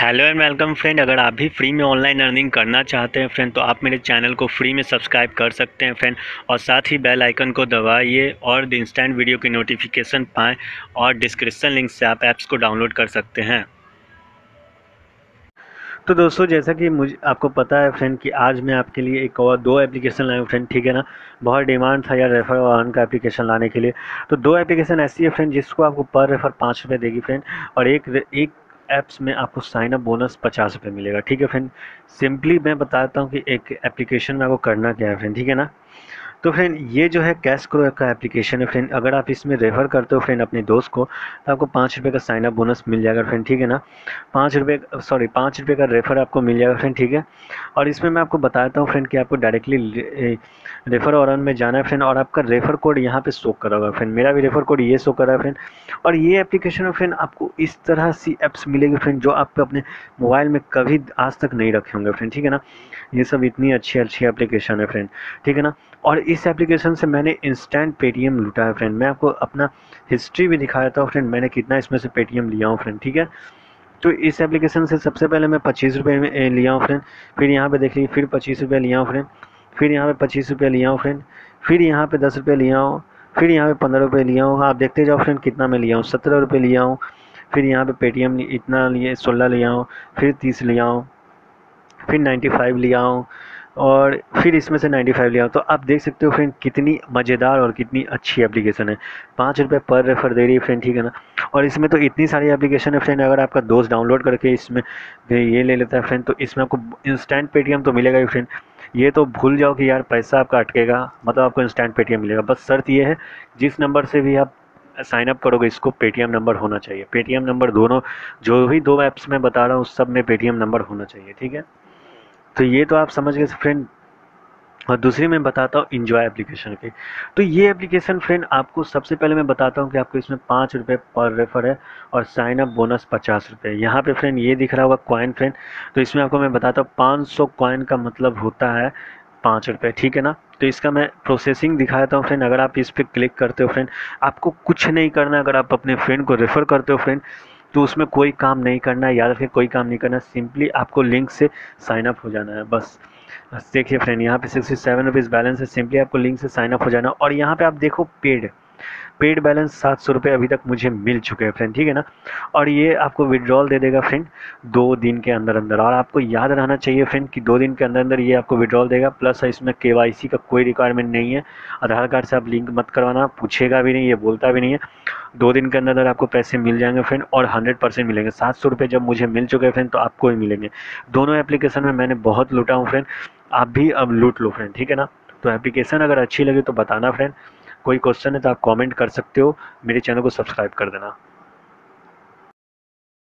Hello and welcome friend अगर आप भी फ्री में ऑनलाइन अर्निंग करना चाहते हैं फ्रेंड तो आप मेरे चैनल को फ्री में सब्सक्राइब कर सकते हैं फ्रेंड और साथ ही बेल आइकन को दबाइए और इंस्टेंट वीडियो की नोटिफिकेशन पाएँ और डिस्क्रिप्शन लिंक से आप ऐप्स को डाउनलोड कर सकते हैं. तो दोस्तों, जैसा कि मुझे, आपको पता है फ्रेंड कि आज मैं आपके लिए एक और दो एप्लीकेशन लाया फ्रेंड ठीक है ना? बहुत डिमांड था यार रेफ़र अर्न का एप्लीकेशन लाने के लिए. तो दो एप्लीकेशन ऐसी है फ्रेंड जिसको आपको पर रेफ़र पाँच रुपये देगी फ्रेंड और एक एक ऐप्स में आपको साइन अप बोनस पचास रुपये मिलेगा। ठीक है फ्रेंड सिंपली मैं बताता हूँ कि एक एप्लीकेशन में आपको करना क्या है फ्रेंड ठीक है ना? तो फ्रेंड ये जो है कैश क्रो का एप्लीकेशन है फ्रेंड अगर आप इसमें रेफ़र करते हो फ्रेंड अपने दोस्त को तो आपको पाँच रुपये का साइन अप बोनस मिल जाएगा फ्रेंड ठीक है ना? पाँच रुपये सॉरी पाँच रुपये का रेफ़र आपको मिल जाएगा फ्रेंड ठीक है? और इसमें मैं आपको बताता हूँ फ्रेंड कि आपको डायरेक्टली रेफ़र और में जाना है फ्रेंड और आपका रेफ़र कोड यहाँ पे शो करा होगा फ्रेंड मेरा भी रेफ़र कोड ये शो करा है फ्रेंड और ये एप्लीकेशन में फ्रेंड आपको इस तरह सी एप्स मिलेगी फ्रेंड जो आप अपने मोबाइल में कभी आज तक नहीं रखे होंगे फ्रेंड ठीक है ना? ये सब इतनी अच्छी अच्छी एप्लीकेशन है फ्रेंड ठीक है ना? और इस एप्लीकेशन से मैंने इंस्टेंट पेटीएम लूटा है फ्रेंड मैं आपको अपना हिस्ट्री भी दिखाया था फ्रेंड मैंने कितना इसमें से पेटीएम लिया हूँ फ्रेंड ठीक है? तो इस एप्लीकेशन से सबसे पहले मैं पच्चीस रुपये लिया हूँ फ्रेंड फिर यहाँ पे देख लीजिए फिर पच्चीस रुपये लिया हूँ फ्रेंड फिर यहाँ पे पच्चीस रुपये लिया हूँ फ्रेंड फिर यहाँ पे दस रुपये लिया हूँ, फिर यहाँ पे पंद्रह रुपये लिया हूँ। आप देखते जाओ फ्रेंड कितना मैं लिया हूँ। सत्रह रुपये लिया हूँ, फिर यहाँ पे पेटीएम इतना लिए सोलह लिया हूँ, फिर तीस लिया हूँ, फिर नाइन्टी फाइव लिया हूँ और फिर इसमें से 95 लिया। तो आप देख सकते हो फ्रेंड कितनी मज़ेदार और कितनी अच्छी एप्लीकेशन है। पाँच रुपये पर रेफर दे रही है फ्रेंड ठीक है ना? और इसमें तो इतनी सारी एप्लीकेशन है फ्रेंड अगर आपका दोस्त डाउनलोड करके इसमें ये ले लेता है फ्रेंड तो इसमें आपको इंस्टेंट पेटीएम तो मिलेगा ही फ्रेंड ये तो भूल जाओ कि यार पैसा आपका अटकेगा मतलब आपको इंस्टेंट पेटीएम मिलेगा। बस शर्त ये है, जिस नंबर से भी आप साइन अप करोगे, इसको पेटीएम नंबर होना चाहिए। पेटीएम नंबर दोनों, जो भी दो ऐप्स में बता रहा हूँ, उस सब में पेटीएम नंबर होना चाहिए, ठीक है? तो ये तो आप समझ गए फ्रेंड और दूसरी मैं बताता हूँ इन्जॉय एप्लीकेशन की। तो ये एप्लीकेशन फ्रेंड आपको सबसे पहले मैं बताता हूँ कि आपको इसमें पाँच रुपये पर रेफर है और साइन अप बोनस पचास रुपये यहाँ पे फ्रेंड ये दिख रहा होगा कॉइन फ्रेंड तो इसमें आपको मैं बताता हूँ पाँच सौ कॉइन का मतलब होता है पाँच रुपये ठीक है ना? तो इसका मैं प्रोसेसिंग दिखाता हूँ फ्रेंड अगर आप इस पर क्लिक करते हो फ्रेंड आपको कुछ नहीं करना अगर आप अपने फ्रेंड को रेफ़र करते हो फ्रेंड तो उसमें कोई काम नहीं करना है याद फिर कोई काम नहीं करना सिंपली आपको लिंक से साइन अप हो जाना है, बस। देखिए फ्रेंड यहाँ पे सिक्सटी सेवन रुपीज़ बैलेंस है सिंपली आपको लिंक से साइन अप हो जाना और यहाँ पे आप देखो पेड पेड बैलेंस सात सौ रुपये अभी तक मुझे मिल चुके हैं फ्रेंड ठीक है ना? और ये आपको विड्रॉल दे देगा फ्रेंड दो दिन के अंदर अंदर। और आपको याद रहना चाहिए फ्रेंड कि दो दिन के अंदर अंदर ये आपको विड्रॉल देगा प्लस इसमें के का कोई रिक्वायरमेंट नहीं है। आधार कार्ड से आप लिंक मत करवाना, पूछेगा भी नहीं, ये बोलता भी नहीं है। दो दिन के अंदर अंदर आपको पैसे मिल जाएँगे फ्रेंड और हंड्रेड परसेंट मिलेंगे। सात सौ रुपये जब मुझे मिल चुके हैं फ्रेंड तो आपको ही मिलेंगे। दोनों एप्लीकेशन में मैंने बहुत लूटा हूँ फ्रेंड आप भी अब लूट लो फ्रेंड ठीक है ना? तो एप्लीकेशन अगर अच्छी लगे तो बताना फ्रेंड कोई क्वेश्चन है तो आप कमेंट कर सकते हो। मेरे चैनल को सब्सक्राइब कर देना।